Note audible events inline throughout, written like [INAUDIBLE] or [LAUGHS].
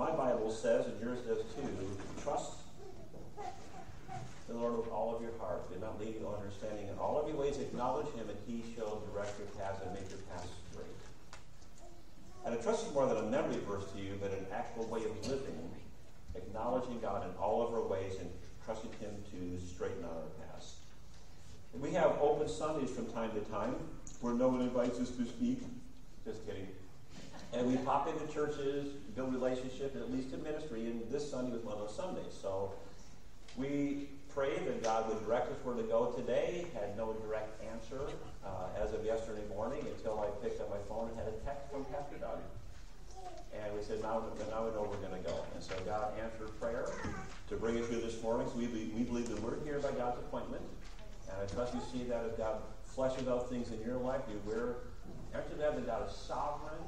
my Bible says, and yours does too, trust the Lord with all of your heart. Do not lean to understanding. In all of your ways, acknowledge Him, and He shall direct your paths and make your paths straight. And a trust is more than a memory verse to you, but an actual way of living, acknowledging God in all of our ways and trusting Him to straighten out our paths. And we have open Sundays from time to time where no one invites us to speak. Just kidding. And we pop into churches, build relationships, at least in ministry, and this Sunday was one of those Sundays. So we prayed that God would direct us where to go today. Had no direct answer uh, as of yesterday morning until I picked up my phone and had a text from Pastor Doug. And we said, now, now we know we're going to go. And so God answered prayer to bring us here this morning. So we, we believe that we're here by God's appointment. And I trust you see that as God fleshes out things in your life. You wear, after that, that God is sovereign,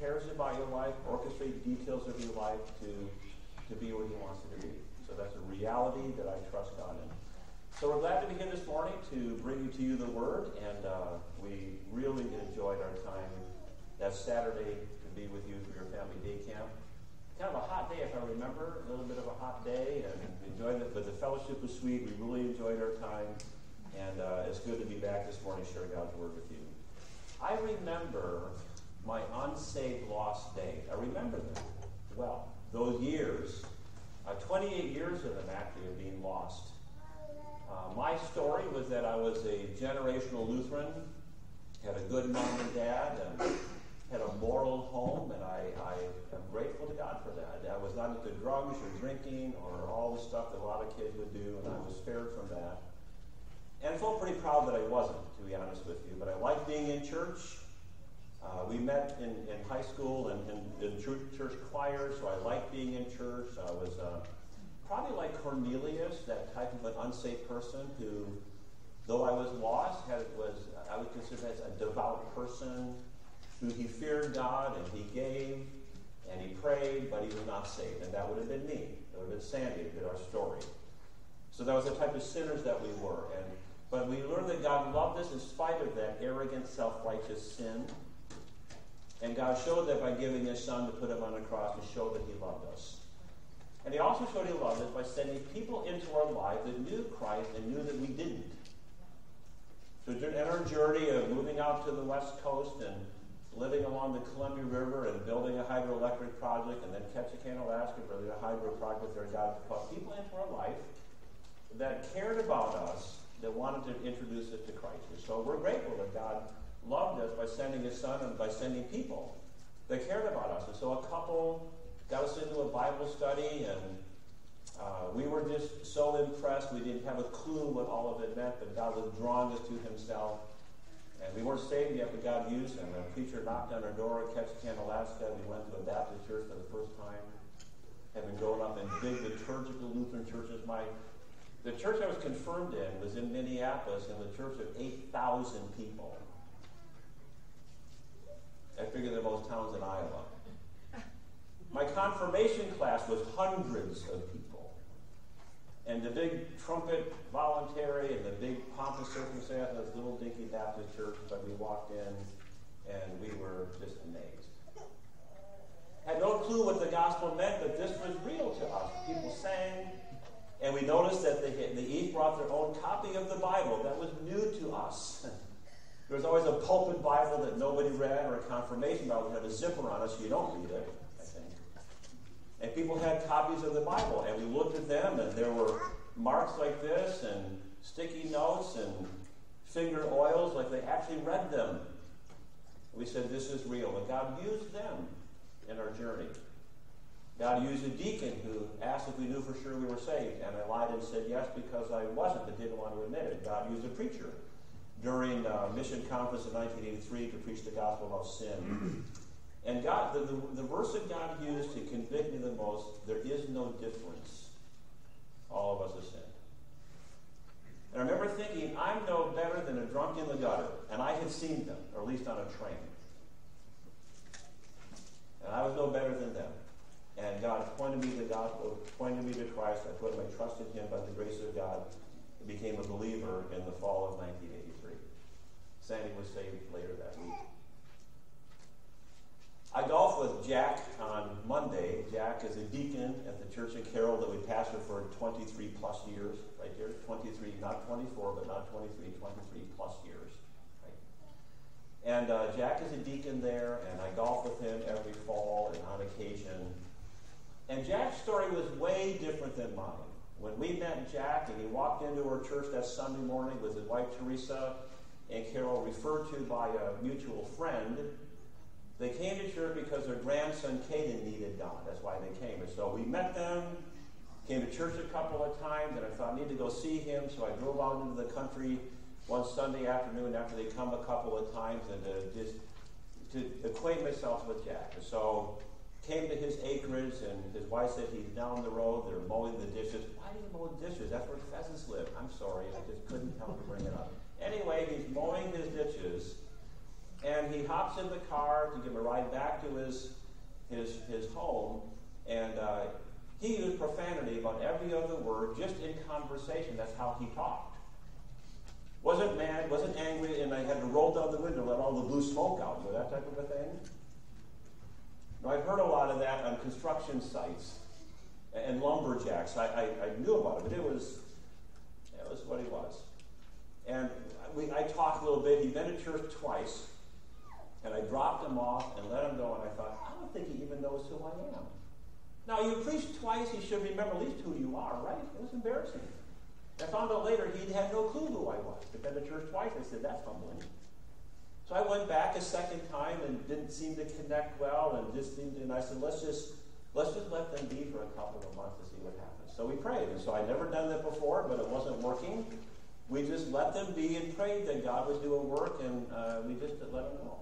cares about your life, orchestrates details of your life to, to be what He wants it to be. So that's a reality that I trust God in. So we're glad to be here this morning to bring you to you the Word, and uh, we really enjoyed our time that Saturday to be with you for your family day camp. Kind of a hot day, if I remember, a little bit of a hot day, and enjoyed it, but the fellowship was sweet. We really enjoyed our time, and uh, it's good to be back this morning sharing God's Word with you. I remember my unsaved lost days. I remember them well. Those years uh, 28 years of them actually of being lost. Uh, my story was that I was a generational Lutheran, had a good mom and dad, and had a moral home, and I, I am grateful to God for that. I was not into drugs or drinking or all the stuff that a lot of kids would do, and I was spared from that. And I felt pretty proud that I wasn't, to be honest with you. But I liked being in church. Uh, we met in, in high school and in, church, choir, so I liked being in church. I was uh, probably like Cornelius, that type of an unsafe person who, though I was lost, had, was I would consider as a devout person who he feared God and he gave and he prayed, but he was not saved. And that would have been me. That would have been Sandy, that did our story. So that was the type of sinners that we were. And but we learned that God loved us in spite of that arrogant, self-righteous sin. And God showed that by giving His Son to put Him on the cross to show that He loved us. And He also showed He loved us by sending people into our life that knew Christ and knew that we didn't. So in our journey of moving out to the West Coast and living along the Columbia River and building a hydroelectric project, and then Ketchikan, Alaska, building a hydro project there, God put people into our life that cared about us, that wanted to introduce us to Christ. So we're grateful that God loved us by sending his son and by sending people that cared about us. And so a couple got us into a Bible study, and uh, we were just so impressed. We didn't have a clue what all of it meant, but God was drawing us to himself. And we weren't saved yet, but God used him. A preacher knocked on our door at Ketchikan, Alaska. We went to a Baptist church for the first time. Having grown up in big liturgical Lutheran churches, my the church I was confirmed in was in Minneapolis, in the church of 8,000 people. I figure they're most towns in Iowa. My confirmation class was hundreds of people. And the big trumpet voluntary and the big pompous circumstance of this little dinky Baptist church, but we walked in and we were just amazed. Had no clue what the gospel meant, but this was real to us. People sang, and we noticed that they, they each brought their own copy of the Bible. That was new to us. [LAUGHS] There was always a pulpit Bible that nobody read or a confirmation Bible that had a zipper on it so you don't read it, I think. And people had copies of the Bible, and we looked at them, and there were marks like this, and sticky notes, and finger oils, like they actually read them. We said, This is real. And God used them in our journey. God used a deacon who asked if we knew for sure we were saved, and I lied and said yes because I wasn't, but didn't want to admit it. God used a preacher during a mission conference in 1983 to preach the gospel about sin. Mm-hmm. And God, the, the, the, verse that God used to convict me the most, there is no difference. All of us have sinned. And I remember thinking, I'm no better than a drunk in the gutter. And I had seen them, or at least on a train. And I was no better than them. And God pointed me to the gospel, pointed me to Christ. I put my trust in Him by the grace of God became a believer in the fall of 1983. Sandy was saved later that week. I golfed with Jack on on Monday. Jack is a deacon at the church in Carroll that we pastored for 23 plus years, right here. 23, not 24, but not 23, 23 plus years. And uh, Jack is a deacon there, and I golf with him every fall and on occasion. And Jack's story was way different than mine. When we met Jack and he walked into our church that Sunday morning with his wife Teresa and Carol, referred to by a mutual friend, they came to church because their grandson Caden needed God. That's why they came. And so we met them, came to church a couple of times, and I thought I need to go see him. So I drove out into the country one Sunday afternoon after they come a couple of times and to just to acquaint myself with Jack. And so came to his acreage, and his wife said he's down the road. They're mowing the dishes. Why do you mow dishes? That's where pheasants live. I'm sorry, I just couldn't help to bring it up. Anyway, he's mowing his ditches, and he hops in the car to give a ride back to his his his home, and uh, he used profanity about every other word, just in conversation. That's how he talked. Wasn't mad, wasn't angry, and I had to roll down the window, let all the blue smoke out, you know, that type of a thing. Now, I've heard a lot of that on construction sites and lumberjacks. I, I, I knew about it, but it was, it was what he was. And we, I talked a little bit. He'd been to church twice, and I dropped him off and let him go, and I thought, I don't think he even knows who I am. Now, you preached twice, he should remember at least who you are, right? It was embarrassing. I found out later he had no clue who I was. He'd been to church twice. I said, that's humbling. So I went back a second time and didn't seem to connect well, and just seemed and I said, let's just let's just let them be for a couple of months to see what happens. So we prayed, and so I'd never done that before, but it wasn't working. We just let them be and prayed that God was doing work, and uh, we just let them know.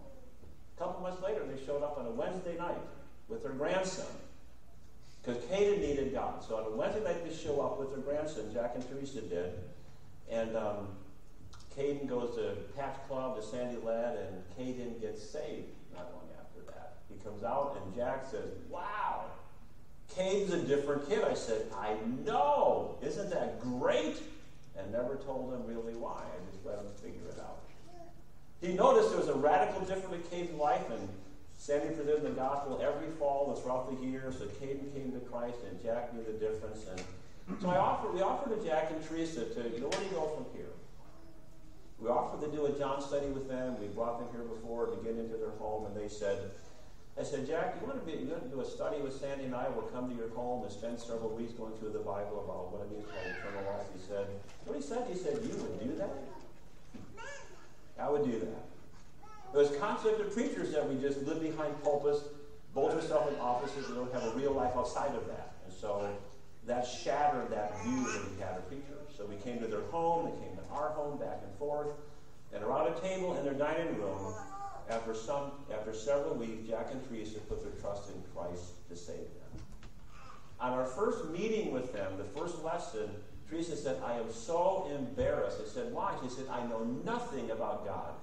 A couple months later, they showed up on a Wednesday night with their grandson because Caden needed God. So on a Wednesday night, they show up with their grandson. Jack and Teresa did, and. Um, Caden goes to Patch Club to Sandy Lad, and Caden gets saved not long after that. He comes out, and Jack says, Wow, Caden's a different kid. I said, I know. Isn't that great? And never told him really why. I just let him figure it out. He noticed there was a radical difference in Caden's life, and Sandy presented the gospel every fall and throughout the year. So Caden came to Christ, and Jack knew the difference. And so I offered, we offered to Jack and Teresa to, you know, where do you go from here? We offered to do a John study with them. We brought them here before to get into their home, and they said, I said, Jack, you want to, be, you want to do a study with Sandy and I? We'll come to your home and spend several weeks going through the Bible about what it means by eternal life. He said, what he said? He said, you would do that? I would do that. Those concept of preachers that we just live behind pulpits, bolt ourselves in offices, and don't have a real life outside of that. And so that shattered that view that we had of preachers. So we came to their home, they came to our home, back and forth, and around a table in their dining room, after some after several weeks, Jack and Teresa put their trust in Christ to save them. On our first meeting with them, the first lesson, Teresa said, I am so embarrassed. I said, Why? She said, I know nothing about God.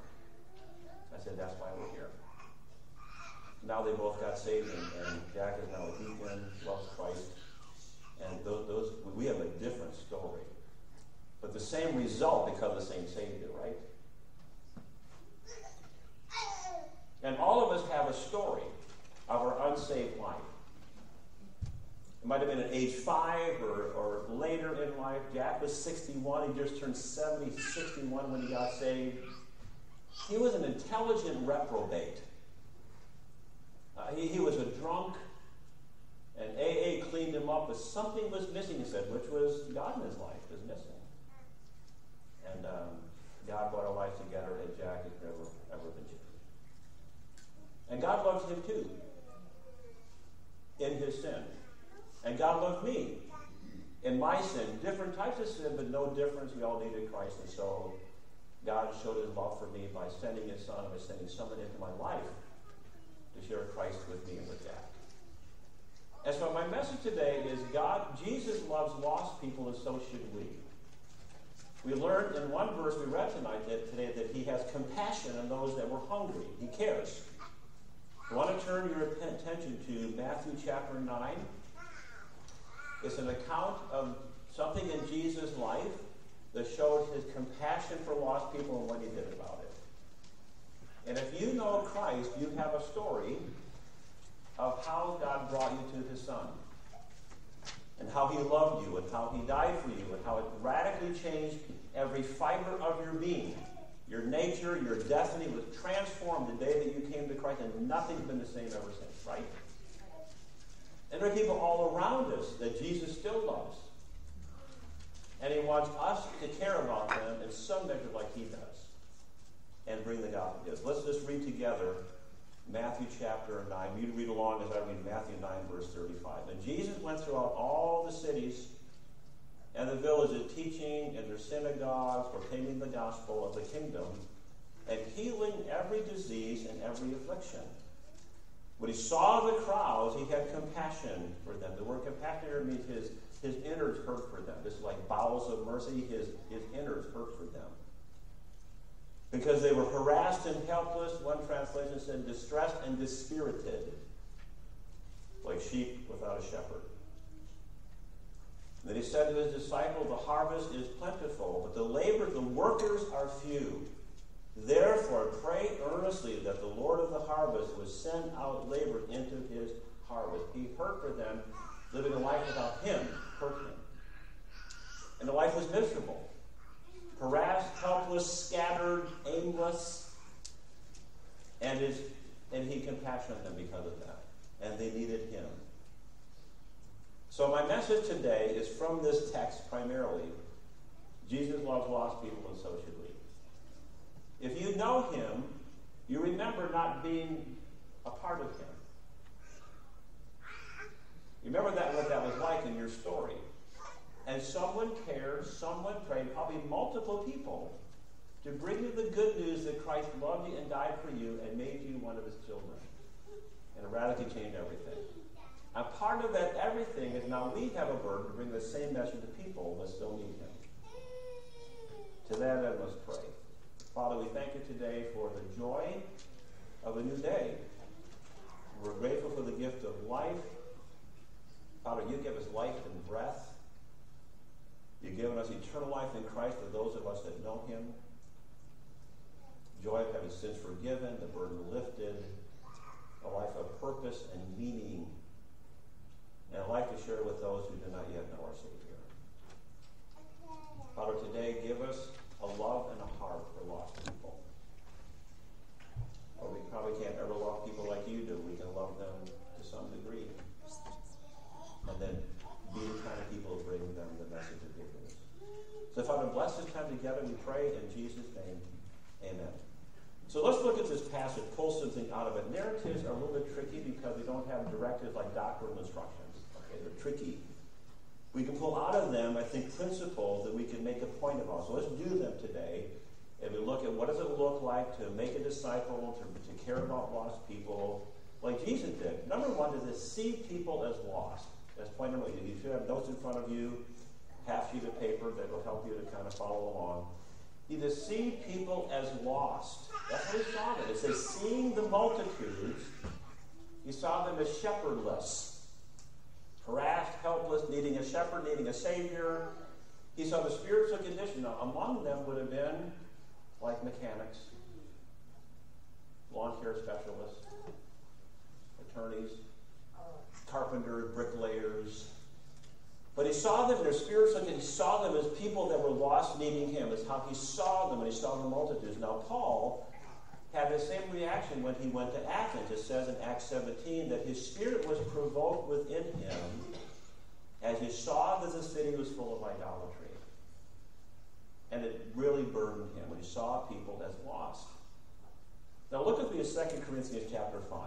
I said, That's why we're here. Now they both got saved, and, Jack is now a deacon, loves Christ. And those, those, we have a different story. But the same result because the same Savior, right? And all of us have a story of our unsaved life. It might have been at age five or, or later in life. Jack was 61. He just turned 70, 61 when he got saved. He was an intelligent reprobate. Uh, he, he was a drunk. And AA cleaned him up, but something was missing, he said, which was God in his life was missing. And um, God brought our life together, and Jack has never, ever been changed. And God loves him too, in his sin. And God loved me in my sin. Different types of sin, but no difference. We all needed Christ. And so God showed his love for me by sending his son, by sending someone into my life to share Christ with me and with Jack. And so my message today is God, Jesus loves lost people, and so should we. We learned in one verse we read tonight that today that he has compassion on those that were hungry. He cares. I want to turn your attention to Matthew chapter 9. It's an account of something in Jesus' life that showed his compassion for lost people and what he did about it. And if you know Christ, you have a story of how God brought you to his son and how he loved you and how he died for you and how it radically changed every fiber of your being. Your nature, your destiny was transformed the day that you came to Christ, and nothing's been the same ever since, right? And there are people all around us that Jesus still loves. And he wants us to care about them in some measure like he does and bring the gospel to Let's just read together Matthew chapter 9. You read along as I read Matthew 9, verse 35. And Jesus went throughout all the cities and the village villages, teaching in their synagogues, proclaiming the gospel of the kingdom, and healing every disease and every affliction. When he saw the crowds, he had compassion for them. The word compassion means his, his innards hurt for them. This is like bowels of mercy. His, his innards hurt for them because they were harassed and helpless. One translation said distressed and dispirited, like sheep without a shepherd. Then he said to his disciples, The harvest is plentiful, but the labor, the workers are few. Therefore, pray earnestly that the Lord of the harvest would send out labor into his harvest. He hurt for them, living a life without him hurt him. And the life was miserable harassed, helpless, scattered, aimless. And, his, and he compassionated them because of that. And they needed him. So, my message today is from this text primarily. Jesus loves lost people, and so should we. If you know him, you remember not being a part of him. You remember that what that was like in your story. And someone cared, someone prayed, probably multiple people, to bring you the good news that Christ loved you and died for you and made you one of his children. And radically changed everything. And part of that everything is now we have a burden to bring the same message to people that still need him. To that end, let's pray. Father, we thank you today for the joy of a new day. We're grateful for the gift of life. Father, you give us life and breath. You've given us eternal life in Christ to those of us that know Him. Joy of having sins forgiven, the burden lifted, a life of purpose and meaning, and a life to share with those who do not yet know our Savior. Father, today give us a love and a heart for lost people. Or we probably can't ever love people like you do. We can love them to some degree. And then be the kind of people who bring them the message of good. So, Father, bless this time together, we pray in Jesus' name. Amen. So let's look at this passage, pull something out of it. Narratives are a little bit tricky because we don't have directives like doctrinal instructions. Okay, they're tricky. We can pull out of them, I think, principles that we can make a point about. So let's do them today. And we look at what does it look like to make a disciple, to, to care about lost people, like Jesus did. Number one is to see people as lost. That's point number one. You should have notes in front of you, half sheet of paper that will help you to kind of follow along. You to see people as lost. That's what he saw them. It says, seeing the multitudes, he saw them as shepherdless, harassed, helpless, needing a shepherd, needing a savior. He saw the spiritual condition. Now, among them would have been like mechanics, lawn care specialists, attorneys, carpenters, bricklayers. But he saw them in their spiritual, and he saw them as people that were lost, needing him. Is how he saw them, and he saw the multitudes. Now, Paul had the same reaction when he went to Athens. It says in Acts 17 that his spirit was provoked within him as he saw that the city was full of idolatry. And it really burdened him when he saw people as lost. Now look at me in 2 Corinthians chapter 5.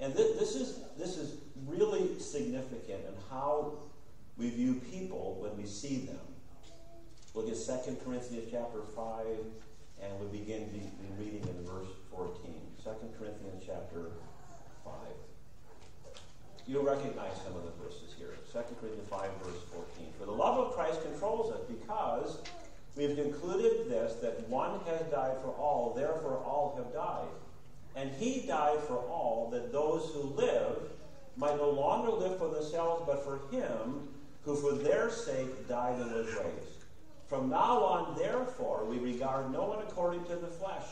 And th- this, is, this is really significant in how we view people when we see them. Look at 2 Corinthians chapter 5, and we begin the reading in verse 14. 2 Corinthians chapter 5. You'll recognize some of the verses here. 2 Corinthians 5, verse 14. For the love of Christ controls us because we've concluded this, that one has died for all, therefore all have died. And he died for all, that those who live might no longer live for themselves, but for him who for their sake died and was raised. From now on, therefore, we regard no one according to the flesh.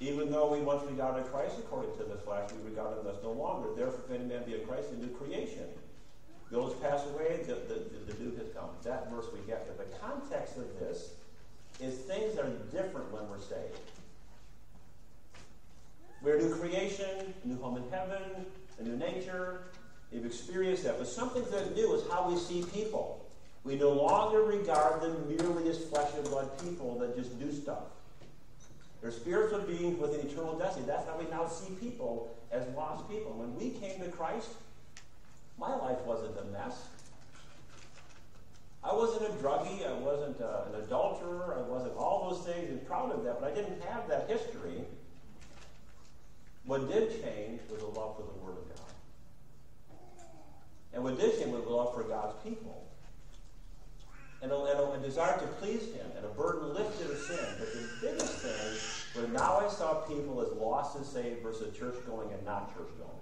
Even though we once regarded Christ according to the flesh, we regard him thus no longer. Therefore, if any man be a Christ, a new creation. Those pass away, the, the, the, new has come. That verse we get. But the context of this is things are different when we're saved. We're a new creation, a new home in heaven, a new nature. You've experienced that. But something that new is how we see people. We no longer regard them merely as flesh and blood people that just do stuff. They're spiritual beings with an eternal destiny. That's how we now see people as lost people. When we came to Christ, my life wasn't a mess. I wasn't a druggie. I wasn't uh, an adulterer. I wasn't all those things and proud of that, but I didn't have that history. What did change was a love for the Word of God. And what did change was a love for God's people. And a, and a, a desire to please Him and a burden lifted of sin. But the biggest thing was now I saw people as lost and saved versus church going and not church going.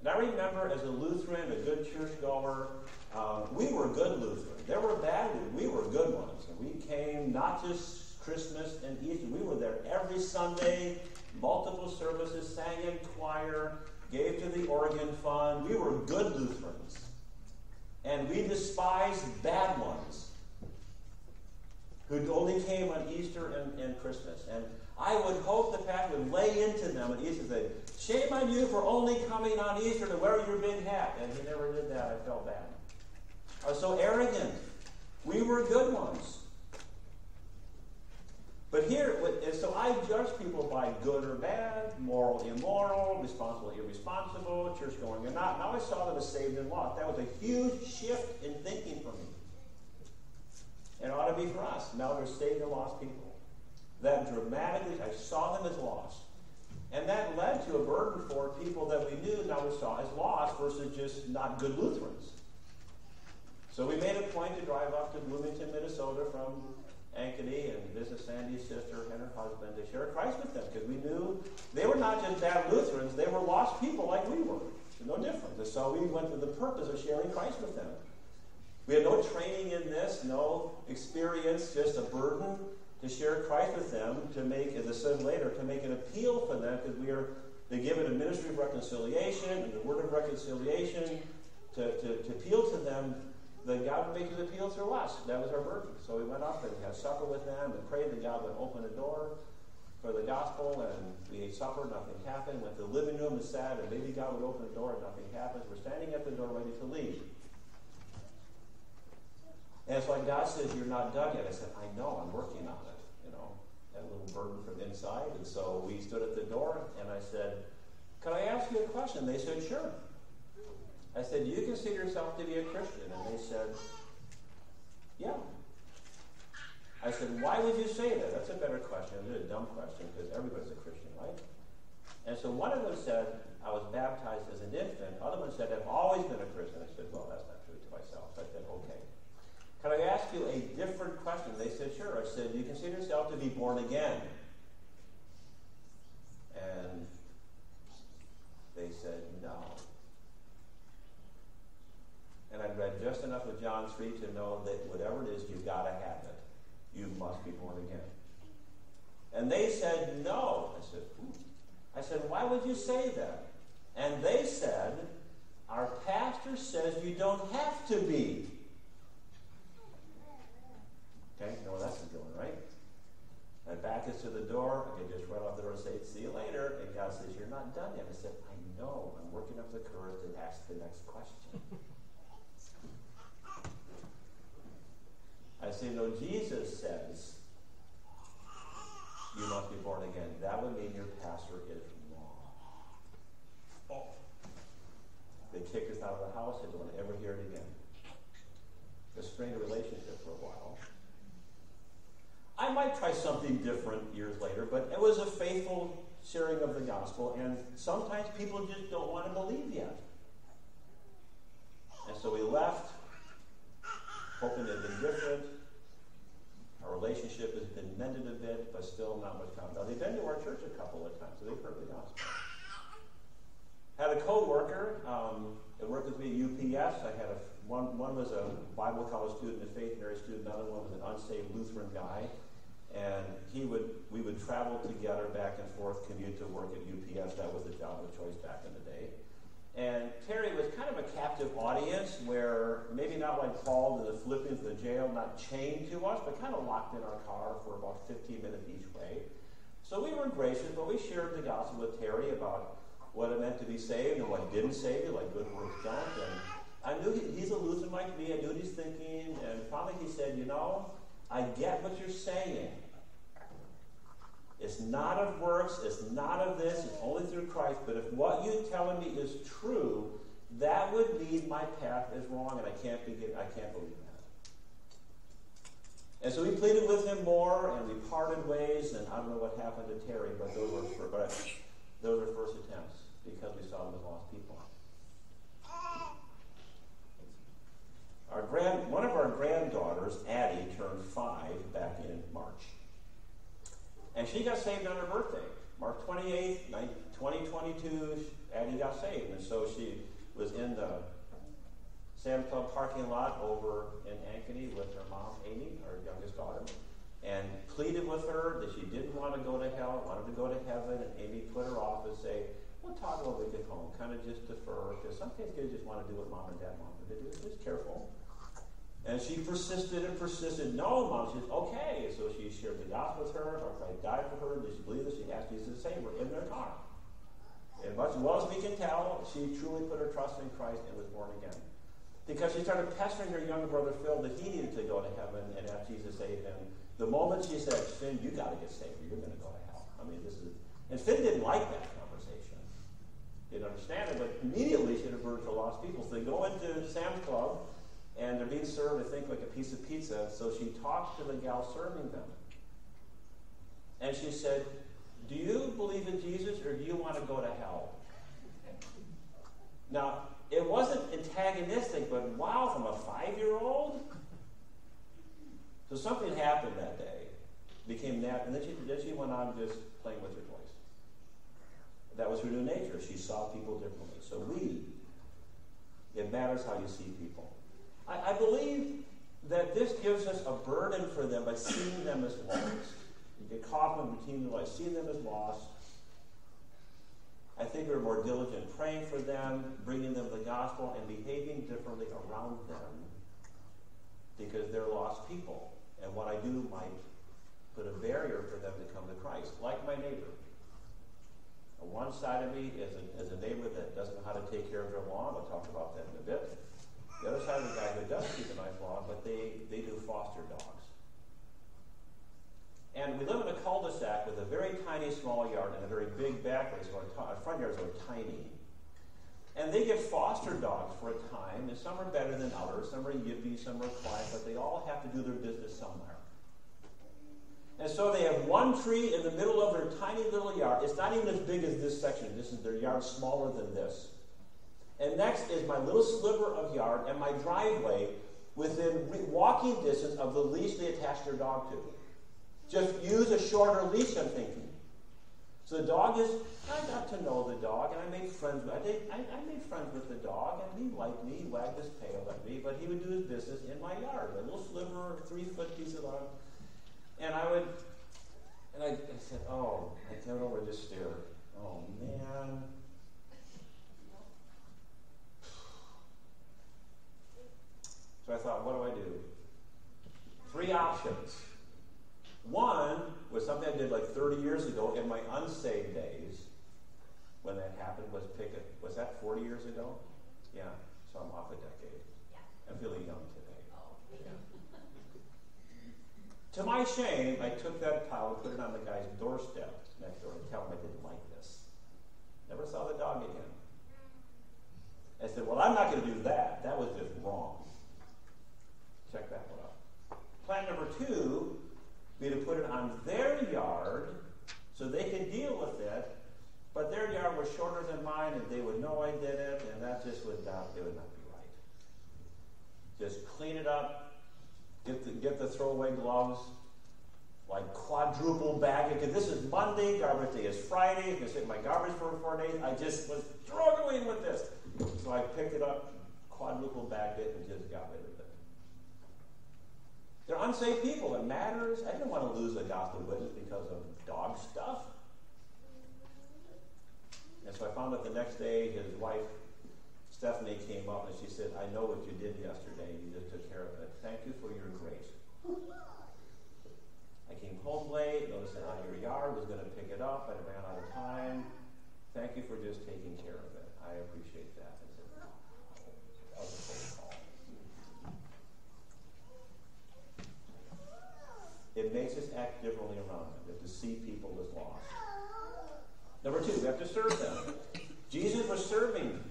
And I remember as a Lutheran, a good churchgoer, um, we were good Lutherans. There were bad ones. We were good ones. And we came not just Christmas and Easter. We were there every Sunday, multiple services, sang in choir, gave to the organ fund. We were good Lutherans. And we despised bad ones who only came on Easter and, and Christmas. And I would hope the pastor would lay into them at Easter say, Shame on you for only coming on Easter to wear your big hat. And he never did that. I felt bad. I was so arrogant. We were good ones. But here, and so I judge people by good or bad, moral, immoral, responsible, irresponsible, church going or not. Now I saw them as saved and lost. That was a huge shift in thinking for me. And it ought to be for us. Now they're saved the lost people. That dramatically, I saw them as lost. And that led to a burden for people that we knew now we saw as lost versus just not good Lutherans. So we made a point to drive up to Bloomington, Minnesota from Ankeny and visit Sandy's sister and her husband to share Christ with them because we knew they were not just bad Lutherans, they were lost people like we were. No different. And so we went for the purpose of sharing Christ with them. We had no training in this, no experience, just a burden to share Christ with them, to make, as I said later, to make an appeal for them, because we are they given a ministry of reconciliation and the word of reconciliation to, to, to appeal to them, that God would make his appeal through us. That was our burden. So we went up and had supper with them and prayed that God would open a door for the gospel, and we ate supper, nothing happened. Went to the living room and sat, and maybe God would open the door, and nothing happens. We're standing at the door ready to leave. And it's like God says, You're not done yet. I said, I know, I'm working on it. You know, a little burden from inside. And so we stood at the door, and I said, Can I ask you a question? They said, Sure. I said, Do you consider yourself to be a Christian? And they said, Yeah. I said, Why would you say that? That's a better question. It's a dumb question because everybody's a Christian, right? And so one of them said, I was baptized as an infant. Other one said, I've always been a Christian. I said, Well, that's not true to myself. I said, Okay. Can I ask you a different question? They said, Sure. I said, Do you consider yourself to be born again? And they said, No. And I'd read just enough of John 3 to know that whatever it is, you've got to have it. You must be born again. And they said, No. I said, Ooh. I said, Why would you say that? And they said, Our pastor says you don't have to be. Okay, you know where that's going, right? My back is to the door. I can just run off the door and say, see you later. And God says, you're not done yet. I said, I know. I'm working up the courage to ask the next question. I say, no, Jesus says you must be born again. That would mean your pastor is wrong. Oh. They kicked us out of the house. They don't want to ever hear it again. They strained a relationship for a while. I might try something different years later, but it was a faithful sharing of the gospel, and sometimes people just don't want to believe yet. And so we left, hoping it had been different. Our relationship has been mended a bit, but still not much come. Now, they've been to our church a couple of times, so they've heard the gospel. Had a co-worker um, that worked with me at UPS. I had a one, one was a Bible college student, a faith married student. Another one was an unsaved Lutheran guy. And he would we would travel together back and forth, commute to work at UPS. That was the job of choice back in the day. And Terry was kind of a captive audience where maybe not like Paul to the Philippians, the jail, not chained to us, but kind of locked in our car for about 15 minutes each way. So we were gracious, but we shared the gospel with Terry about what it meant to be saved and what didn't save you, like good works don't. And I knew he, he's a Lutheran like me. I knew what he's thinking. And finally he said, you know, I get what you're saying. It's not of works, it's not of this, it's only through Christ. But if what you're telling me is true, that would mean my path is wrong, and I can't begin, I can't believe that. And so we pleaded with him more, and we parted ways, and I don't know what happened to Terry, but those were for, but those were first attempts because we saw them as lost people. Our grand, one of our granddaughters, Addie, turned five back in March. And she got saved on her birthday. March 28th, 2022, Addie got saved. And so she was in the Sam's Club parking lot over in Ankeny with her mom, Amy, her youngest daughter, and pleaded with her that she didn't want to go to hell, wanted to go to heaven. And Amy put her off and say, we'll talk when we get home, kind of just defer, because sometimes kids just want to do what mom and dad want them to do. Just careful. And she persisted and persisted. No, mom. She said, okay. So she shared the gospel with her. Our Christ died for her. Did she believe this? She asked Jesus to save her in their car. And much as well as we can tell, she truly put her trust in Christ and was born again. Because she started pestering her younger brother Phil that he needed to go to heaven and have Jesus save him. The moment she said, Finn, you got to get saved or you're going to go to hell. I mean, this is. And Finn didn't like that conversation. Didn't understand it, but immediately she had a burden for lost people. So they go into Sam's Club and they're being served, I think, like a piece of pizza. So she talked to the gal serving them. And she said, Do you believe in Jesus or do you want to go to hell? Now, it wasn't antagonistic, but wow, from a five year old? So something happened that day. Became that, and then she, then she went on just playing with her toys. That was her new nature. She saw people differently. So we, it matters how you see people. I, I believe that this gives us a burden for them by seeing them as lost. You get caught up in the routine life, seeing them as lost. I think we're more diligent praying for them, bringing them the gospel, and behaving differently around them because they're lost people. And what I do might put a barrier for them to come to Christ, like my neighbor. On one side of me is a, is a neighbor that doesn't know how to take care of their lawn. I'll talk about that in a bit. The other side of the guy who does keep a nice lawn, but they, they do foster dogs. And we live in a cul-de-sac with a very tiny small yard and a very big back yard, so our, front yards are tiny. And they get foster dogs for a time, and some are better than others. Some are yippy, some are quiet, but they all have to do their business somewhere. And so they have one tree in the middle of their tiny little yard. It's not even as big as this section. This is their yard smaller than this. And next is my little sliver of yard and my driveway within walking distance of the leash they attach their dog to. Just use a shorter leash, I'm thinking. So the dog is, I got to know the dog, and I made friends with, I, did, I, I made friends with the dog, and he liked me, he wagged his tail at me, but he would do his business in my yard, a little sliver, three foot piece of land. And I would, and I, I said, oh, I came over stare. Oh, man. So I thought, what do I do? Three options. One was something I did like 30 years ago in my unsaved days. When that happened, was pick it. Was that 40 years ago? Yeah. So I'm off a decade. Yeah. I'm feeling young today. Oh, yeah. [LAUGHS] to my shame, I took that pile and put it on the guy's doorstep next door and tell him I didn't like this. Never saw the dog again. I said, Well, I'm not going to do that. That was just wrong. Check that one out. Plan number two be to put it on their yard so they can deal with it, but their yard was shorter than mine and they would know I did it, and that just would not, it would not be right. Just clean it up, get the, get the throwaway gloves, like quadruple bag it, because this is Monday, garbage day is Friday, I'm sit in my garbage for four days. I just was struggling with this. So I picked it up, quadruple bagged it, and just got rid of it. They're unsaved people. It matters. I didn't want to lose a gospel witness because of dog stuff. And so I found out the next day his wife, Stephanie, came up and she said, I know what you did yesterday. You just took care of it. Thank you for your grace. I came home late, noticed that out of your yard, was going to pick it up. I ran out of time. Thank you for just taking care of it. I appreciate that. I said, that was a phone call. It makes us act differently around them. Have to see people as lost. Number two, we have to serve them. Jesus was serving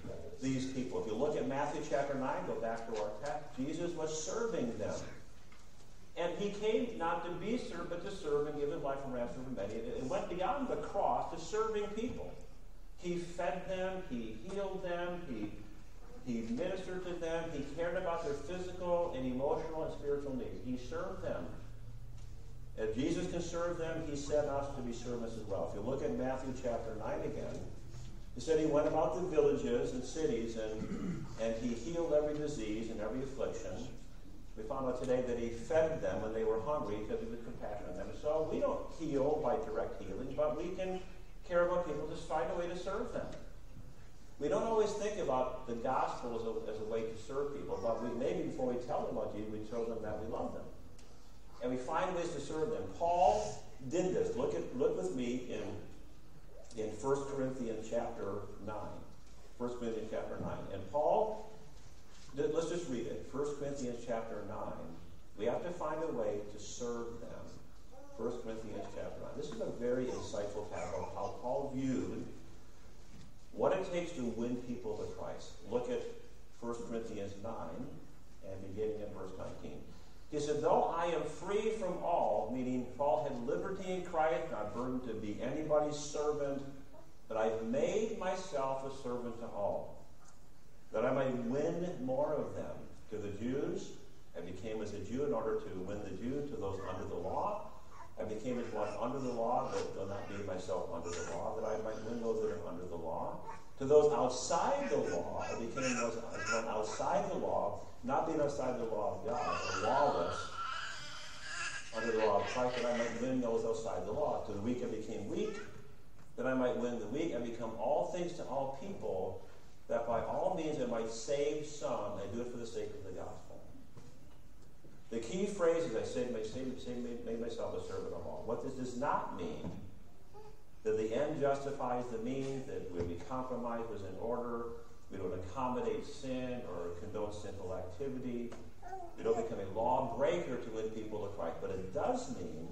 these people. If you look at Matthew chapter 9, go back to our text, Jesus was serving them. And he came not to be served, but to serve and give his life a ransom for many. It went beyond the cross to serving people. He fed them, he healed them, he, he ministered to them, he cared about their physical and emotional and spiritual needs. He served them. If Jesus can serve them, he sent us to be servants as well. If you look at Matthew chapter 9 again, he said he went about the villages and cities and, and he healed every disease and every affliction. We found out today that he fed them when they were hungry because he was compassionate on them. So we don't heal by direct healing, but we can care about people, just find a way to serve them. We don't always think about the gospel as a, as a way to serve people, but we, maybe before we tell them about Jesus, we show them that we love them and we find ways to serve them. Paul did this. Look at look with me in in 1 Corinthians chapter 9. 1 Corinthians chapter 9. And Paul, let's just read it. 1 Corinthians chapter 9. We have to find a way to serve them. 1 Corinthians chapter 9. This is a very insightful passage of how Paul viewed what it takes to win people to Christ. Look at 1 Corinthians 9 and beginning in verse 19. He said, Though I am free from all, meaning Paul had liberty in Christ, not burdened to be anybody's servant, but I've made myself a servant to all, that I might win more of them. To the Jews, I became as a Jew in order to win the Jew, to those under the law. I became as one under the law, do not being myself under the law, that I might win those that are under the law. To those outside the law, I became as one outside the law, not being outside the law of God, or lawless, under the law of Christ, that I might win those outside the law. To the weak I became weak, that I might win the weak, and become all things to all people, that by all means I might save some, and do it for the sake of the gospel. The key phrase is I say, made, made myself a servant of all. What this does not mean that the end justifies the means, that when we compromise was in order, we don't accommodate sin or condone sinful activity. We don't become a lawbreaker to win people to Christ. But it does mean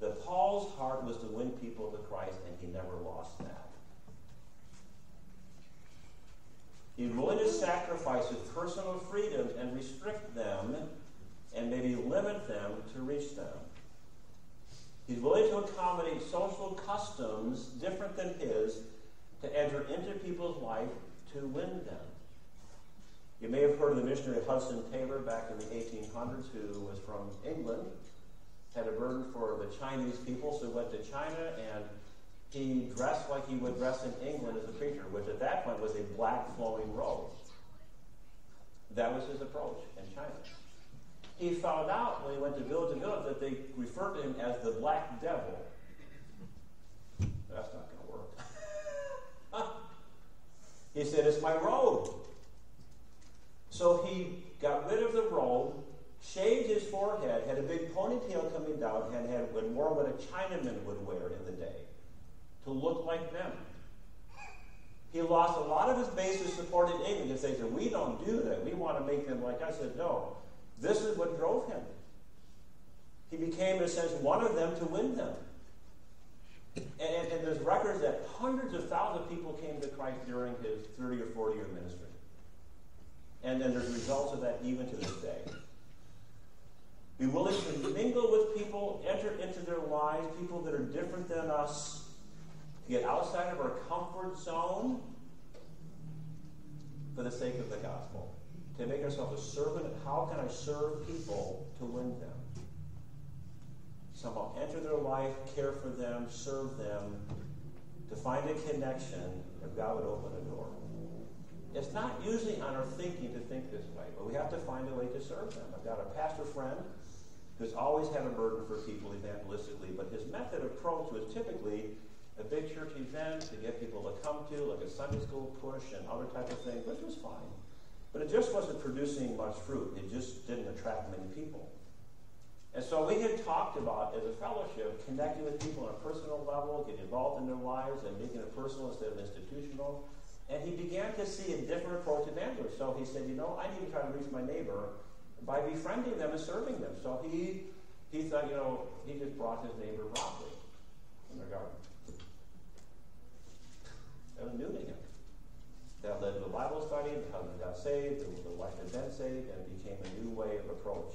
that Paul's heart was to win people to Christ, and he never lost that. He's willing to sacrifice his personal freedoms and restrict them and maybe limit them to reach them. He's willing to accommodate social customs different than his to enter into people's life to win them. You may have heard of the missionary Hudson Taylor back in the 1800s, who was from England, had a burden for the Chinese people, so he went to China and he dressed like he would dress in England as a preacher, which at that point was a black flowing robe. That was his approach in China. He found out when he went to village to village that they referred to him as the Black Devil. That's not going to work. He said, It's my robe. So he got rid of the robe, shaved his forehead, had a big ponytail coming down, and had and wore what a Chinaman would wear in the day to look like them. He lost a lot of his base of support in England because they said, We don't do that. We want to make them like. I said, No. This is what drove him. He became, in a sense, one of them to win them. And, and, there's records that hundreds of thousands of people came to Christ during his 30 or 40 year ministry. And then there's results of that even to this day. Be willing to mingle with people, enter into their lives, people that are different than us, to get outside of our comfort zone for the sake of the gospel. To make ourselves a servant. How can I serve people to win them? Somehow enter their life, care for them, serve them, to find a connection, if God would open a door. It's not usually on our thinking to think this way, but we have to find a way to serve them. I've got a pastor friend who's always had a burden for people evangelistically, but his method approach was typically a big church event to get people to come to, like a Sunday school push and other type of thing, which was fine. But it just wasn't producing much fruit. It just didn't attract many people. And so we had talked about, as a fellowship, connecting with people on a personal level, getting involved in their lives, and making it personal instead of institutional. And he began to see a different approach to evangelism. So he said, you know, I need to try to reach my neighbor by befriending them and serving them. So he, he thought, you know, he just brought his neighbor broccoli in their garden. That was new to him. That led to a Bible study, the husband got saved, the, the wife had been saved, and it became a new way of approach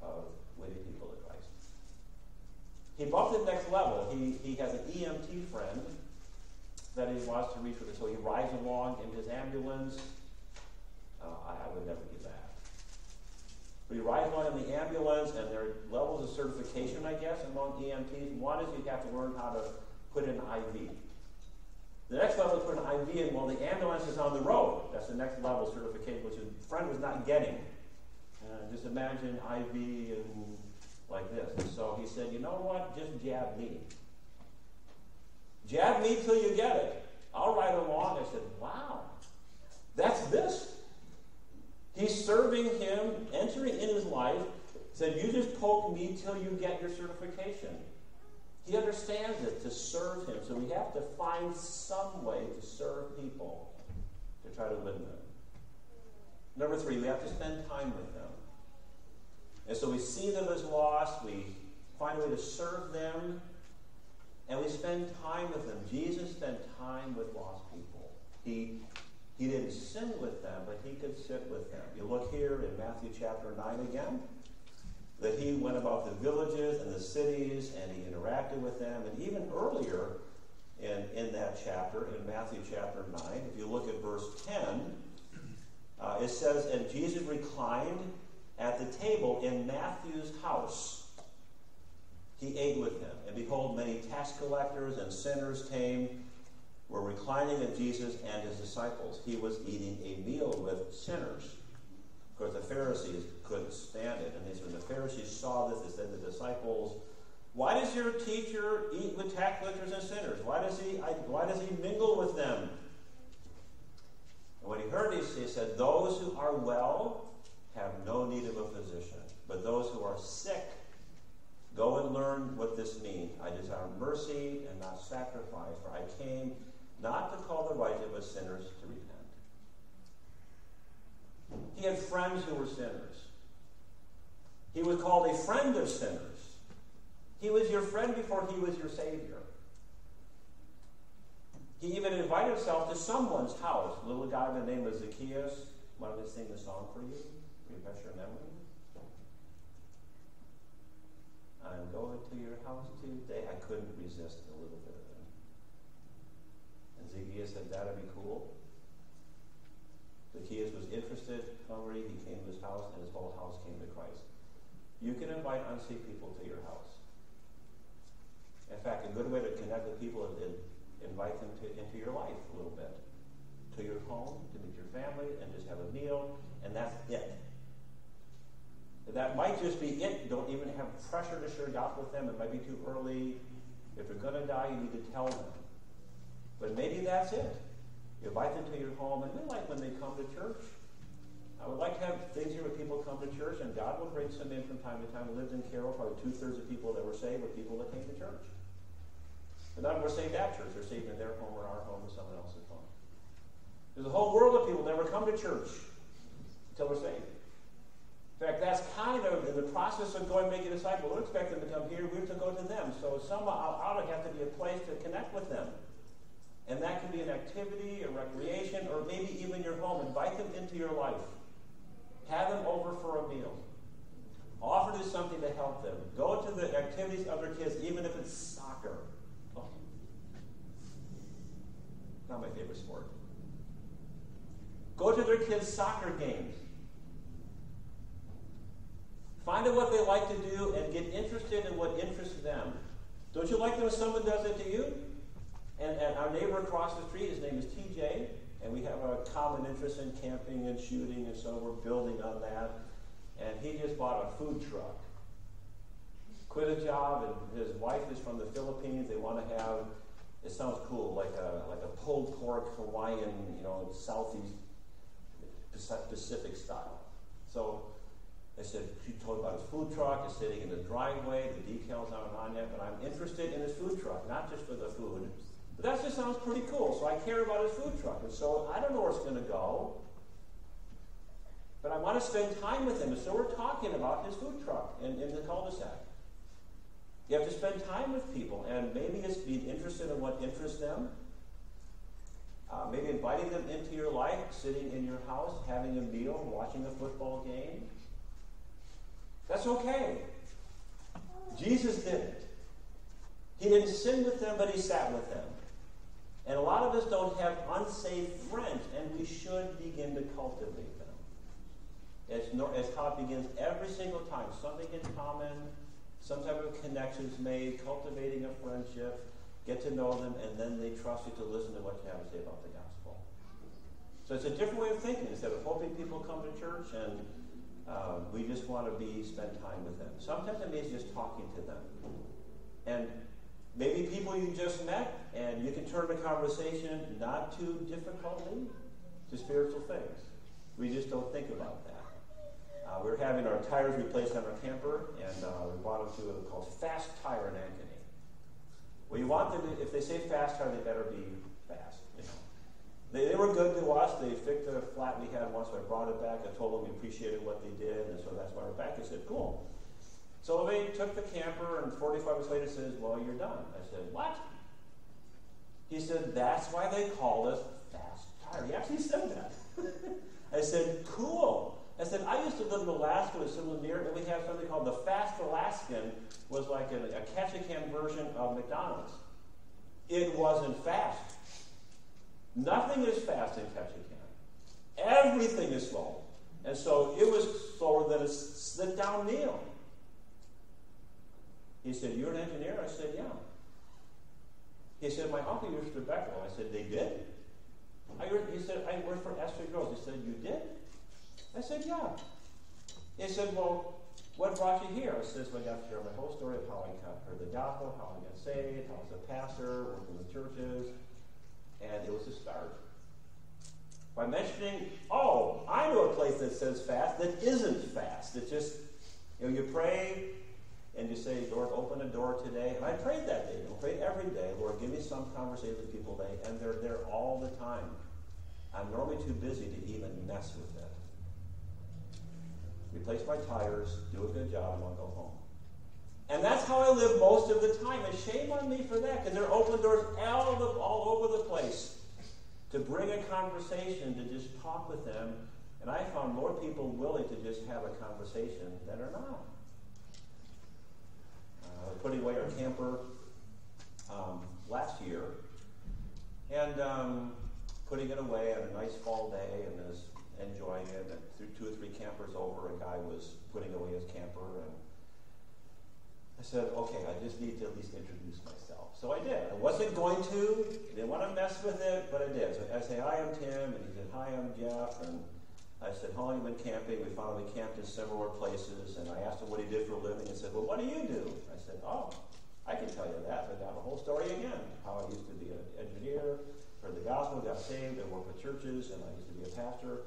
of He bumped it next level. He, he has an EMT friend that he wants to reach with. So he rides along in his ambulance. Uh, I, I, would never do that. But he rides along in the ambulance, and there are levels of certification, I guess, among EMTs. One is you have to learn how to put in IV. The next level is put an IV in while the ambulance is on the road. That's the next level certification, which his friend was not getting. Uh, just imagine IV and like this. And so he said, you know what? Just jab me. Jab me till you get it. I'll ride along. I said, wow, that's this. He's serving him, entering in his life. Said, you just poke me till you get your certification. He understands it to serve him. So we have to find some way to serve people to try to win them. Number three, we have to spend time with them. And so we see them as lost, we find a way to serve them, and we spend time with them. Jesus spent time with lost people. He, he didn't sin with them, but he could sit with them. You look here in Matthew chapter 9 again, that he went about the villages and the cities and he interacted with them. And even earlier in, in that chapter, in Matthew chapter 9, if you look at verse 10, uh, it says, And Jesus reclined at the table in Matthew's house. He ate with them. And behold, many tax collectors and sinners came, were reclining at Jesus and his disciples. He was eating a meal with sinners. Of course, the Pharisees couldn't stand it. And when the Pharisees saw this, they said to the disciples, Why does your teacher eat with tax collectors and sinners? Why does he, why does he mingle with them? And when he heard this, he said, Those who are well have no need of a physician, but those who are sick, go and learn what this means. I desire mercy and not sacrifice, for I came not to call the righteous, but sinners to repent. He had friends who were sinners. He was called a friend of sinners. He was your friend before he was your Savior. He even invited himself to someone's house. A little guy by the name of Zacchaeus wanted to sing the song for you memory? I'm going to your house today. I couldn't resist a little bit of it. And Zacchaeus said, That'd be cool. Zacchaeus was interested, hungry. He came to his house, and his whole house came to Christ. You can invite unsaved people to your house. In fact, a good way to connect with people is invite them to, into your life a little bit. To your home, to meet your family, and just have a meal, and that's it. That might just be it. Don't even have pressure to share God with them. It might be too early. If you're going to die, you need to tell them. But maybe that's it. You invite them to your home, and we like when they come to church. I would like to have things here where people come to church, and God will bring some in from time to time. We lived in Carroll, probably two thirds of people that were saved were people that came to church. But none were saved at church. They're saved in their home or our home or someone else's home. There's a whole world of people that never come to church until they're saved. In fact, that's kind of in the process of going making disciples. We expect them to come here. We have to go to them. So some ought to have to be a place to connect with them. And that can be an activity, a recreation, or maybe even your home. Invite them into your life. Have them over for a meal. Offer them something to help them. Go to the activities of their kids, even if it's soccer. Oh. Not my favorite sport. Go to their kids' soccer games. Find out what they like to do and get interested in what interests them. Don't you like it when someone does it to you? And, and our neighbor across the street, his name is TJ, and we have a common interest in camping and shooting, and so we're building on that. And he just bought a food truck. quit a job, and his wife is from the Philippines. They want to have, it sounds cool, like a, like a pulled pork Hawaiian, you know, Southeast Pacific style. So I said, she told about his food truck, it's sitting in the driveway, the details aren't on yet, but I'm interested in his food truck, not just for the food. But that just sounds pretty cool, so I care about his food truck. And so I don't know where it's going to go, but I want to spend time with him. And so we're talking about his food truck in, in the cul-de-sac. You have to spend time with people, and maybe it's being interested in what interests them. Uh, maybe inviting them into your life, sitting in your house, having a meal, watching a football game. That's okay. Jesus didn't. He didn't sin with them, but he sat with them. And a lot of us don't have unsaved friends, and we should begin to cultivate them. It's, no, how it begins every single time. Something in common, some type of connection is made, cultivating a friendship, get to know them, and then they trust you to listen to what you have to say about the gospel. So it's a different way of thinking. Instead of hoping people come to church and uh, we just want to be spend time with them. Sometimes it means just talking to them. And maybe people you just met, and you can turn the conversation not too difficultly to spiritual things. We just don't think about that. Uh, we are having our tires replaced on our camper, and uh, we bought them to a called Fast Tire in Ankeny. Well, you want them to, if they say fast tire, they better be fast. They, they were good to us. They fixed a flat we had once, so I brought it back. I told them we appreciated what they did, and so that's why we're back. They said, cool. So they took the camper, and 45 minutes later says, well, you're done. I said, what? He said, that's why they called us Fast Tire. He actually said that. [LAUGHS] I said, cool. I said, I used to live in Alaska with someone near, and we have something called the Fast Alaskan, was like a, a Ketchikan version of McDonald's. It wasn't fast. Nothing is fast in Ketchikan. Everything is slow. And so it was slower than a sit down meal. He said, You're an engineer? I said, Yeah. He said, My uncle used to Bechtel. I said, They did? I he said, I worked for Esther Gross. He said, You did? I said, Yeah. He said, Well, what brought you here? I said, Well, I got to share my whole story of how I got heard the gospel, how I got saved, how I was a pastor, working with churches, and it was a start. By mentioning, oh, I know a place that says fast that isn't fast. It's just, you know, you pray and you say, Lord, open a door today. And I prayed that day. I prayed every day, Lord, give me some conversation with people today. And they're there all the time. I'm normally too busy to even mess with it replace my tires, do a good job, and I'll go home. And that's how I live most of the time. And shame on me for that, because there are open doors all, the, all over the place to bring a conversation, to just talk with them. And I found more people willing to just have a conversation than are not. Uh, putting away our camper um, last year, and um, putting it away on a nice fall day, and as enjoying it. And through two or three campers over, a guy was putting away his camper, and I said, "Okay, I just need to at least introduce myself." So I did. I wasn't going to. Didn't want to mess with it, but I did. So I say, "Hi, I'm Tim," and he said, "Hi, I'm Jeff," and I said, "How long have you been camping?" We finally camped in several places, and I asked him what he did for a living, and said, "Well, what do you do?" I said, "Oh." I can tell you that. but got the whole story again. How I used to be an engineer, heard the gospel, got saved, I worked with churches, and I used to be a pastor.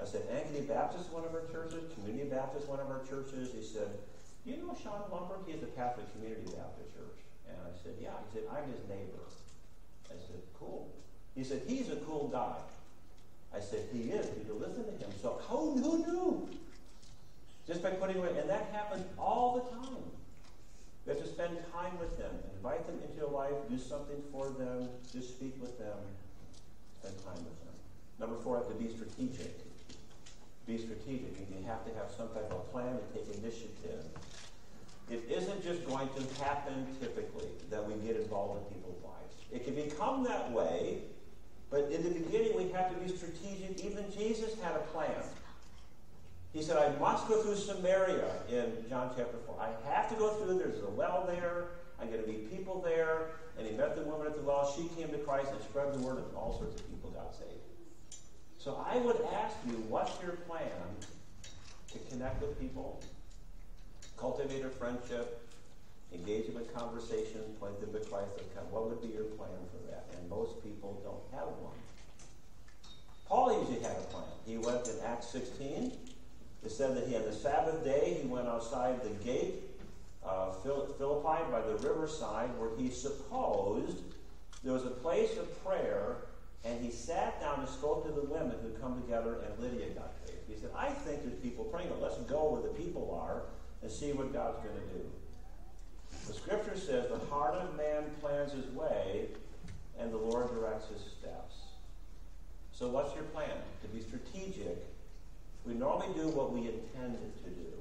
I said, Ankeny Baptist, one of our churches, Community Baptist, one of our churches. He said, you know Sean Lumberg? He's the pastor of Community Baptist Church. And I said, Yeah. He said, I'm his neighbor. I said, Cool. He said, He's a cool guy. I said, He is. You can listen to him. So who, who knew? Just by putting away, and that happens all the time. You have to spend time with them, invite them into your life, do something for them, just speak with them, spend time with them. Number four, have to be strategic be strategic. You have to have some type of plan to take initiative. It isn't just going to happen typically that we get involved in people's lives. It can become that way, but in the beginning we have to be strategic. Even Jesus had a plan. He said, I must go through Samaria in John chapter 4. I have to go through. There's a well there. I'm going to meet people there. And he met the woman at the well. She came to Christ and spread the word, and all sorts of people got saved. So I would ask you, what's your plan to connect with people, cultivate a friendship, engage in conversation, point them to Christ. What would be your plan for that? And most people don't have one. Paul usually had a plan. He went in Acts 16. It said that he, on the Sabbath day, he went outside the gate uh, of Philippi by the riverside where he supposed there was a place of prayer, and he sat down and spoke to the women who come together, and Lydia got saved. He said, I think there's people praying. Let's go where the people are and see what God's going to do. The scripture says, The heart of man plans his way, and the Lord directs his steps. So, what's your plan? To be strategic. We normally do what we intend to do,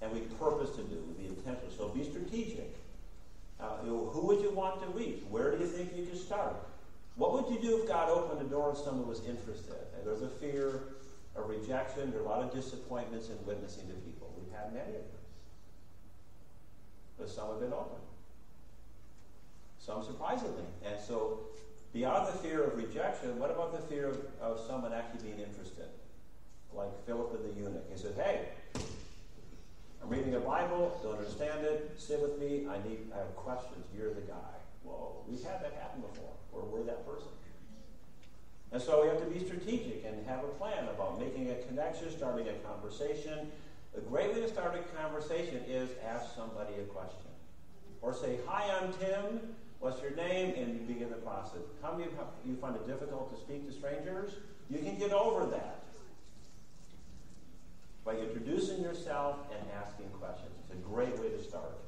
and we purpose to do. We be intentional. So, be strategic. Uh, you know, who would you want to reach? Where do you think you could start? What would you do if God opened a door and someone was interested? And there's a fear of rejection, there are a lot of disappointments in witnessing to people. We've had many of them. But some have been open. Some surprisingly. And so, beyond the fear of rejection, what about the fear of, of someone actually being interested? Like Philip and the eunuch. He said, Hey, I'm reading a Bible, don't understand it, sit with me, I need I have questions, you're the guy. Whoa, we've had that happen before, or we're that person. And so we have to be strategic and have a plan about making a connection, starting a conversation. A great way to start a conversation is ask somebody a question. Or say, Hi, I'm Tim. What's your name? And you begin the process. How many of you find it difficult to speak to strangers? You can get over that by introducing yourself and asking questions. It's a great way to start.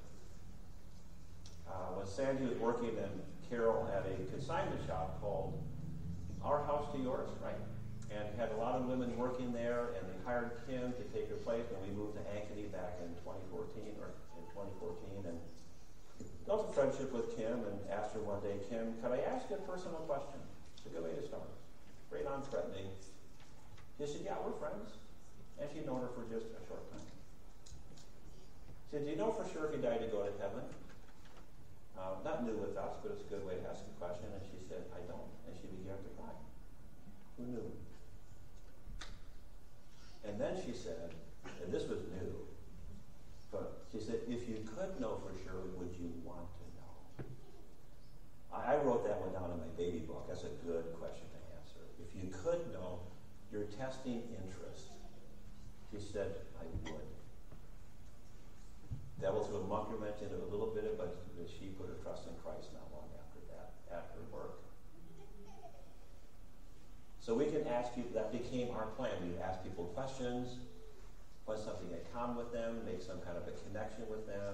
Uh, when Sandy was working in Carroll at a consignment shop called Our House to Yours, right? And had a lot of women working there, and they hired Kim to take her place when we moved to Ankeny back in 2014 or in 2014. And built a friendship with Kim and asked her one day, Kim, could I ask you a personal question? It's a good way to start. Very non-threatening. She said, yeah, we're friends. And she'd known her for just a short time. She said, do you know for sure if you died to go to heaven? Uh, not new with us, but it's a good way to ask a question. And she said, I don't. And she began to cry. Who knew? And then she said, and this was new, but she said, if you could know for sure, would you want to know? I, I wrote that one down in my baby book. That's a good question to answer. If you could know, you're testing interest. She said, I would. Devil threw a wrench into a little bit, of, but she put her trust in Christ not long after that, after work. So we can ask people, that became our plan. We ask people questions, put something in common with them, make some kind of a connection with them.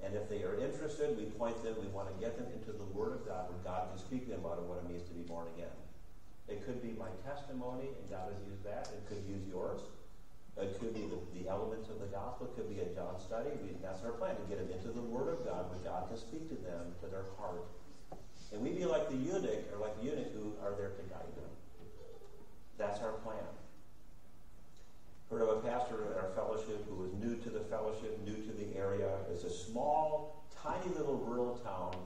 And if they are interested, we point them, we want to get them into the Word of God where God can speak to them about what it means to be born again. It could be my testimony, and God has used that. It could use yours. It could be the, the elements of the gospel. It could be a John study. We, that's our plan, to get them into the Word of God where God can speak to them, to their heart. And we be like the eunuch, or like the eunuch who are there to guide them. That's our plan. Heard of a pastor in our fellowship who was new to the fellowship, new to the area. It's a small, tiny little rural town.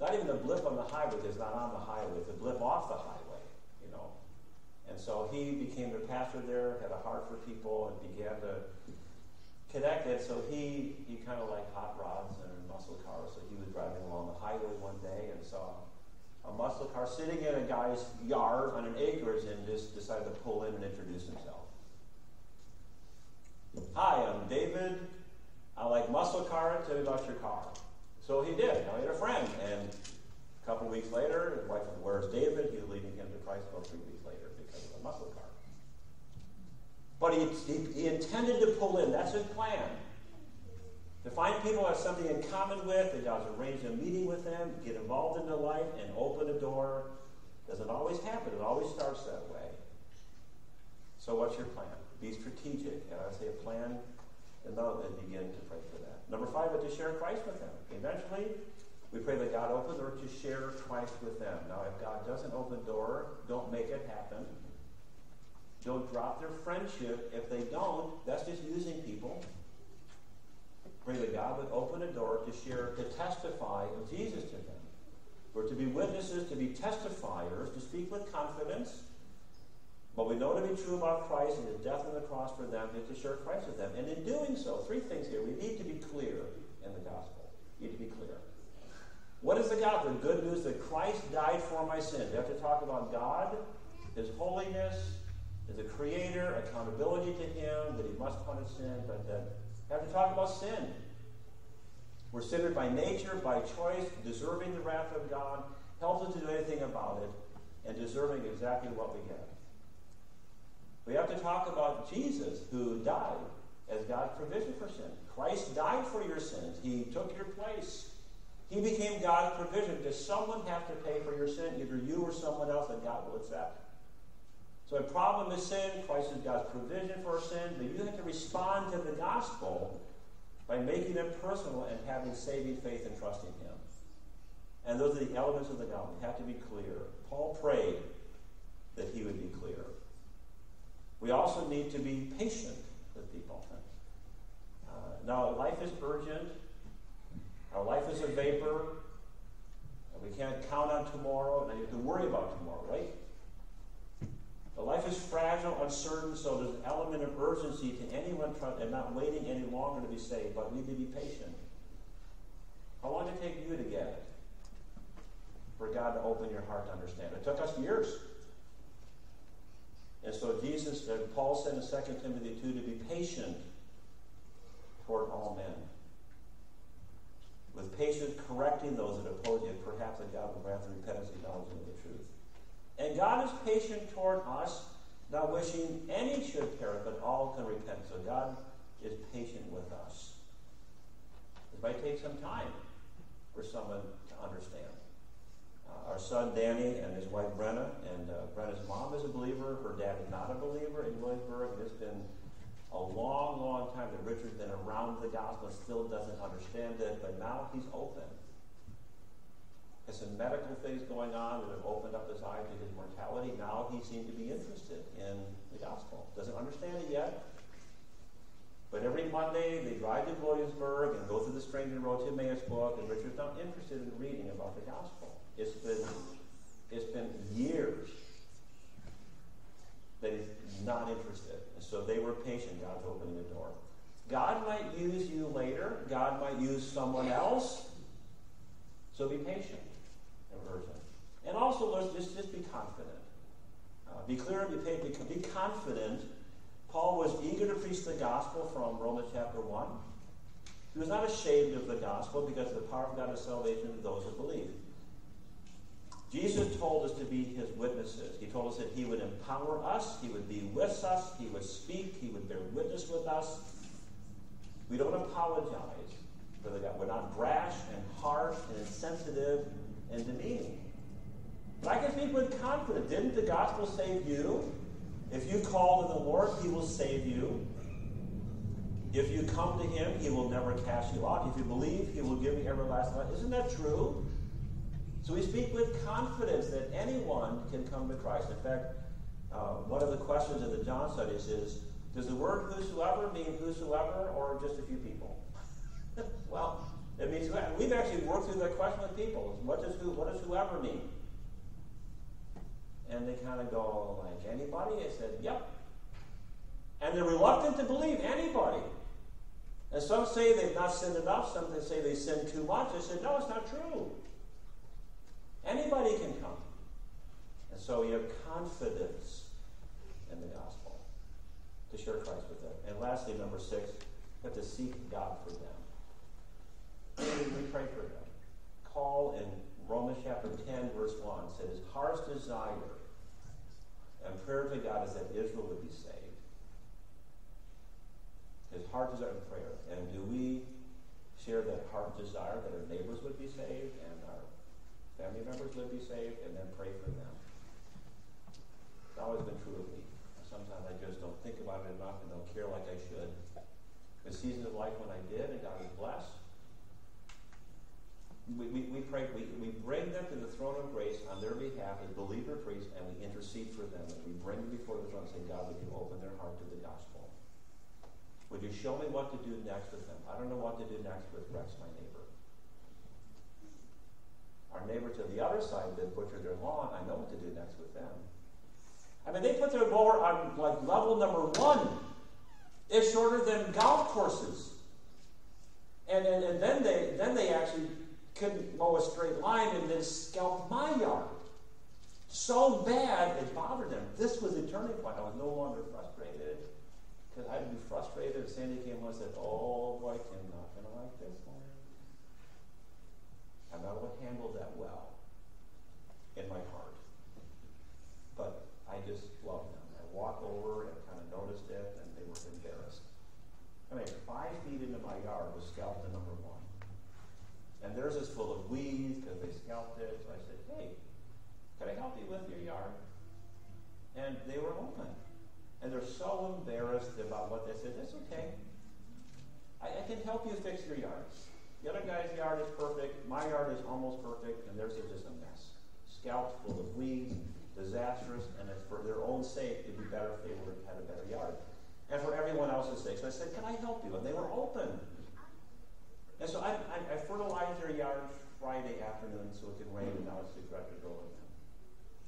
Not even a blip on the highway, it's not on the highway, it's a blip off the highway, you know. And so he became the pastor there, had a heart for people, and began to connect it. So he, he kind of liked hot rods and muscle cars. So he was driving along the highway one day and saw a muscle car sitting in a guy's yard on an acreage and just decided to pull in and introduce himself. Hi, I'm David. I like muscle car. Tell me about your car. So he did. Now he had a friend. And a couple weeks later, his wife said, Where's David? He's leading him to Christ about three weeks later because of a muscle car. But he, he, he intended to pull in. That's his plan. To find people who have something in common with, God's arranged a meeting with them, get involved in their life, and open a door. Doesn't always happen. It always starts that way. So what's your plan? Be strategic. And I say a plan, and then begin to pray for that. Number five, but to share Christ with them. Eventually, we pray that God opens or to share Christ with them. Now, if God doesn't open the door, don't make it happen. Don't drop their friendship. If they don't, that's just using people. Pray that God would open a door to share, to testify of Jesus to them. We're to be witnesses, to be testifiers, to speak with confidence. What we know to be true about Christ and his death on the cross for them is to share Christ with them. And in doing so, three things here. We need to be clear in the gospel. You need to be clear. What is the gospel? The good news that Christ died for my sins. You have to talk about God, His holiness, as a creator, accountability to Him, that He must punish sin, but you have to talk about sin. We're sinners by nature, by choice, deserving the wrath of God, helpless to do anything about it, and deserving exactly what we get. We have to talk about Jesus who died as God's provision for sin. Christ died for your sins. He took your place. He became God's provision. Does someone have to pay for your sin? Either you or someone else that God will accept. So a problem is sin. Christ is God's provision for sin. But you have to respond to the gospel by making it personal and having saving faith and trusting Him. And those are the elements of the gospel. They have to be clear. Paul prayed that he would be clear. We also need to be patient with people. Uh, now, life is urgent. Our life is a vapor. We can't count on tomorrow, and you have to worry about tomorrow, right? Life is fragile, uncertain, so there's an element of urgency to anyone trying and not waiting any longer to be saved, but we need to be patient. How long did it take you to get it? For God to open your heart to understand. It took us years. And so Jesus, uh, Paul said in 2 Timothy 2 to be patient toward all men. With patience correcting those that oppose you, perhaps that God will grant the repentance and knowledge of the truth. And God is patient toward us, not wishing any should perish, but all can repent. So God is patient with us. It might take some time for someone to understand our son Danny and his wife Brenna, and uh, Brenna's mom is a believer. Her dad is not a believer in Williamsburg. It's been a long, long time that Richard's been around the gospel, still doesn't understand it, but now he's open. There's some medical things going on that have opened up his eyes to his mortality. Now he seems to be interested in the gospel. Doesn't understand it yet, but every Monday they drive to Williamsburg and go through the Stranger Road to Emmaus book, and Richard's not interested in reading about the gospel. It's been, it's been years that he's not interested. And so they were patient. God's opening the door. God might use you later. God might use someone else. So be patient and. And also, let's just, just be confident. Uh, be clear and be patient. Be confident. Paul was eager to preach the gospel from Romans chapter 1. He was not ashamed of the gospel because the power of God is salvation to those who believe. Jesus told us to be his witnesses. He told us that he would empower us, he would be with us, he would speak, he would bear witness with us. We don't apologize for the God. We're not brash and harsh and insensitive and demeaning. But I can speak with confidence. Didn't the gospel save you? If you call to the Lord, he will save you. If you come to him, he will never cast you out. If you believe, he will give you everlasting life. Isn't that true? So we speak with confidence that anyone can come to Christ. In fact, uh, one of the questions in the John studies is Does the word whosoever mean whosoever or just a few people? [LAUGHS] well, it means we've actually worked through that question with people. What does, who, what does whoever mean? And they kind of go, like, anybody? I said, yep. And they're reluctant to believe anybody. And some say they've not sinned enough, some they say they sinned too much. I said, no, it's not true. Anybody can come. And so you have confidence in the gospel to share Christ with them. And lastly, number six, you have to seek God for them. We pray for them. Paul in Romans chapter 10, verse 1 said, His heart's desire and prayer to God is that Israel would be saved. His heart desire and prayer. And do we share that heart desire that our neighbors would be saved and our family members would be saved, and then pray for them. It's always been true of me. Sometimes I just don't think about it enough and don't care like I should. The seasons of life when I did, and God was blessed, we, we, we pray, we, we bring them to the throne of grace on their behalf as believer priests, and we intercede for them. And we bring them before the throne and say, God, would you open their heart to the gospel? Would you show me what to do next with them? I don't know what to do next with Rex, my neighbor our neighbor to the other side that butchered their lawn, I know what to do next with them. I mean, they put their mower on like level number one. It's shorter than golf courses. And, and, and then they then they actually couldn't mow a straight line and then scalped my yard. So bad it bothered them. This was a turning point. I was no longer frustrated because I'd be frustrated. And Sandy came and said, "Oh boy, Tim, not gonna like this one." I'm not able to handle that well in my heart, but I just love them. I walk over and kind of noticed it, and they were embarrassed. I mean, five feet into my yard was scalped to number one. And theirs is full of weeds because they scalped it. So I said, hey, can I help you with your yard? And they were open. And they're so embarrassed about what they said. That's okay. I, I can help you fix your yard. The other guy's yard is perfect. My yard is almost perfect. And theirs is just a mess. Scalped, full of weeds, disastrous. And it's for their own sake, it'd be better if they were, had a better yard and for everyone else's sake. I said, Can I help you? And they were open. And so I, I, I fertilized their yard Friday afternoon so it could rain, and now it's decrepit over them.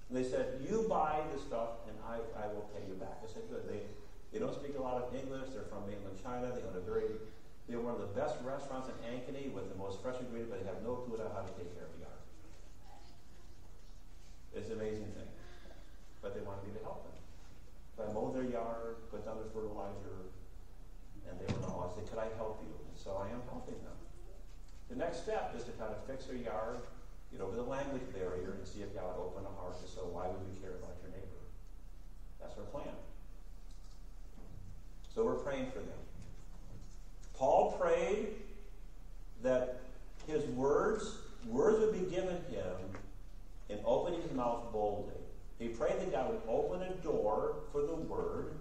And they said, You buy the stuff, and I, I will pay you back. I said, Good. They, they don't speak a lot of English. They're from mainland China. They own a very, they're one of the best restaurants in Ankeny with the most fresh ingredients, but they have no clue how to take care of the yard. It's an amazing thing. But they wanted me to help them. So I mowed their yard, put down the fertilizer, and they were all, I said, could I help you? And so I am helping them. The next step is to kind of fix their yard, get over the language barrier, and see if God open a heart to so why would you care about your neighbor? That's our plan. So we're praying for them. Paul prayed that his words, words would be given him in opening his mouth boldly. He prayed that God would open a door for the word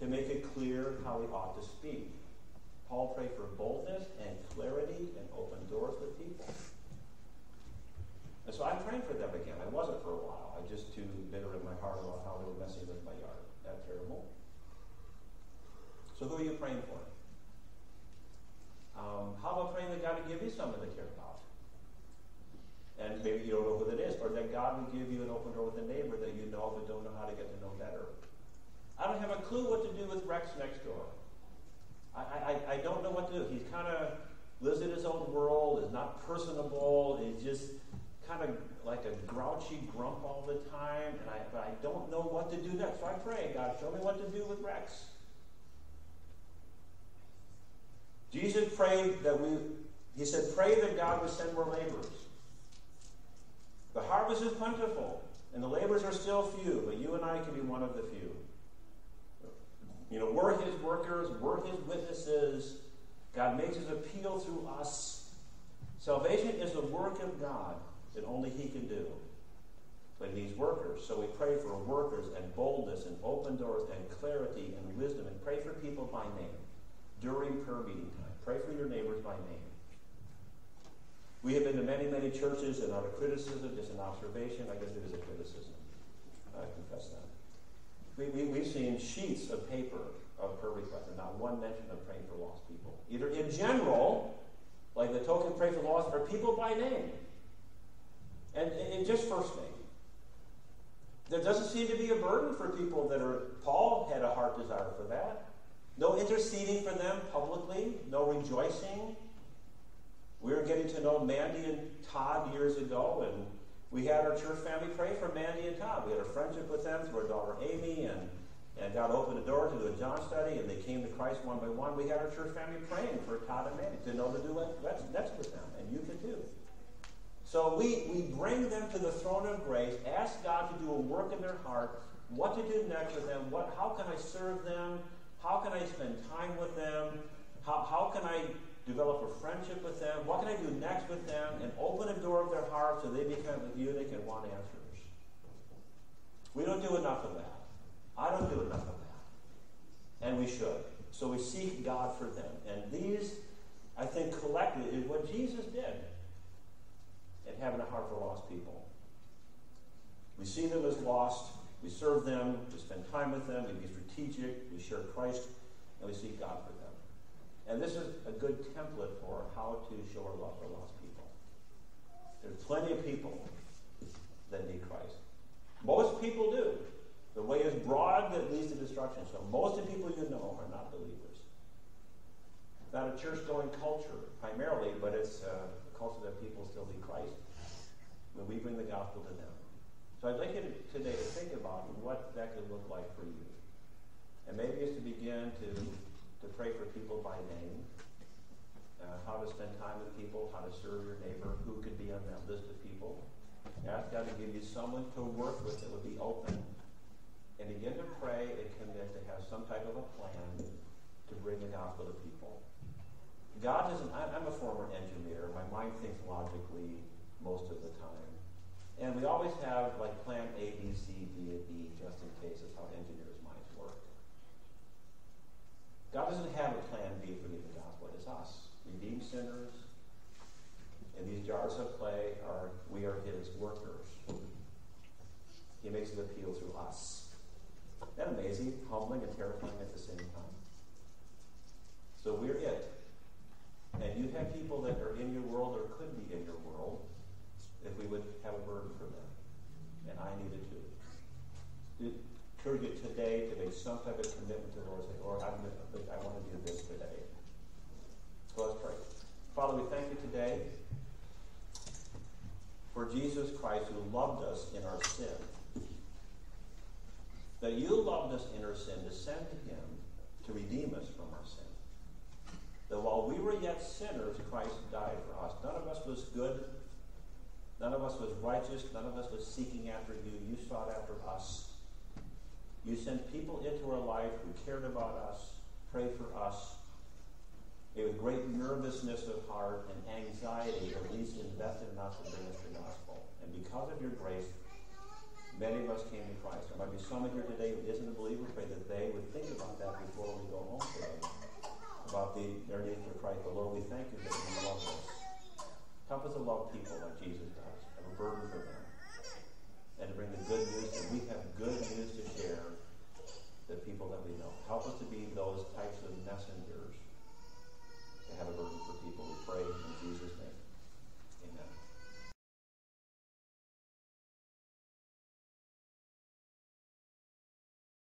to make it clear how he ought to speak. Paul prayed for boldness and clarity and open doors with people. And so I'm praying for them again. I wasn't for a while. I just too bitter in my heart about how they were messing with my yard. That terrible. So who are you praying for? Um, how about praying that God would give you someone to care about? Maybe you don't know who that is, or that God would give you an open door with a neighbor that you know but don't know how to get to know better. I don't have a clue what to do with Rex next door. I, I, I don't know what to do. He's kind of lives in his own world, is not personable, is just kind of like a grouchy grump all the time, and I, but I don't know what to do next. So I pray, God, show me what to do with Rex. Jesus prayed that we, he said, pray that God would send more laborers. The harvest is plentiful, and the laborers are still few, but you and I can be one of the few. You know, we're his workers, we're his witnesses. God makes his appeal through us. Salvation is the work of God that only he can do. But he needs workers. So we pray for workers and boldness and open doors and clarity and wisdom and pray for people by name during prayer meeting time. Pray for your neighbors by name. We have been to many, many churches, and not a criticism, just an observation. I guess it is a criticism. I confess that. We, we, we've seen sheets of paper of prayer requests, and not one mention of praying for lost people. Either in general, like the token pray for lost, or people by name. And, and just first name. There doesn't seem to be a burden for people that are. Paul had a heart desire for that. No interceding for them publicly, no rejoicing we were getting to know Mandy and Todd years ago, and we had our church family pray for Mandy and Todd. We had a friendship with them through our daughter Amy, and, and God opened the door to do a John study, and they came to Christ one by one. We had our church family praying for Todd and Mandy to know to do what, what's next with them, and you can too. So we, we bring them to the throne of grace, ask God to do a work in their heart, what to do next with them, what, how can I serve them, how can I spend time with them, how, how can I develop a friendship with them? What can I do next with them? And open a door of their heart so they become eunuch and want answers. We don't do enough of that. I don't do enough of that. And we should. So we seek God for them. And these, I think, collectively is what Jesus did in having a heart for lost people. We see them as lost. We serve them. We spend time with them. We be strategic. We share Christ. And we seek God for them. And this is a good template for how to show our love for lost people. There's plenty of people that need Christ. Most people do. The way is broad that leads to destruction. So most of the people you know are not believers. not a church going culture primarily, but it's a culture that people still need Christ when we bring the gospel to them. So I'd like you to, today to think about what that could look like for you. And maybe it's to begin to, to pray for people by name, uh, how to spend time with people, how to serve your neighbor, who could be on that list of people. Ask God to give you someone to work with that would be open. And begin to pray and commit to have some type of a plan to bring the gospel to people. God doesn't, I'm a former engineer. My mind thinks logically most of the time. And we always have like plan A, B, C, D, and E just in case. That's how engineers' minds work. God doesn't have a plan B for the gospel. It's us, redeemed sinners. And these jars of clay are, we are his workers. He makes an appeal through us. Isn't that amazing? Humbling and terrifying at the same time. So we're it. And you have people that are in your world or could be in your world if we would have a burden for them. And I needed to. Encourage you today to make some type of commitment to the Lord. Say, Lord, I'm, I want to do this today. So let's pray. Father, we thank you today for Jesus Christ who loved us in our sin. That you loved us in our sin to send to him to redeem us from our sin that while we were yet sinners, Christ died for us. None of us was good. None of us was righteous. None of us was seeking after you. You sought after us. You sent people into our life who cared about us, prayed for us, with great nervousness of heart and anxiety, at least invested in us to bring us the gospel. And because of your grace, Many of us came to Christ. There might be someone here today who isn't a believer. Pray that they would think about that before we go home today. About the, their need for Christ. But Lord, we thank you that you love us. Help us to love people like Jesus does. Have a burden for them. And to bring the good news that we have good news to share the people that we know. Help us to be those types of messengers to have a burden for people. We pray in Jesus' name.